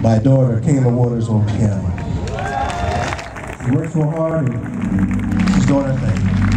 My daughter, Kayla Waters on piano. She works so hard and she's doing her thing.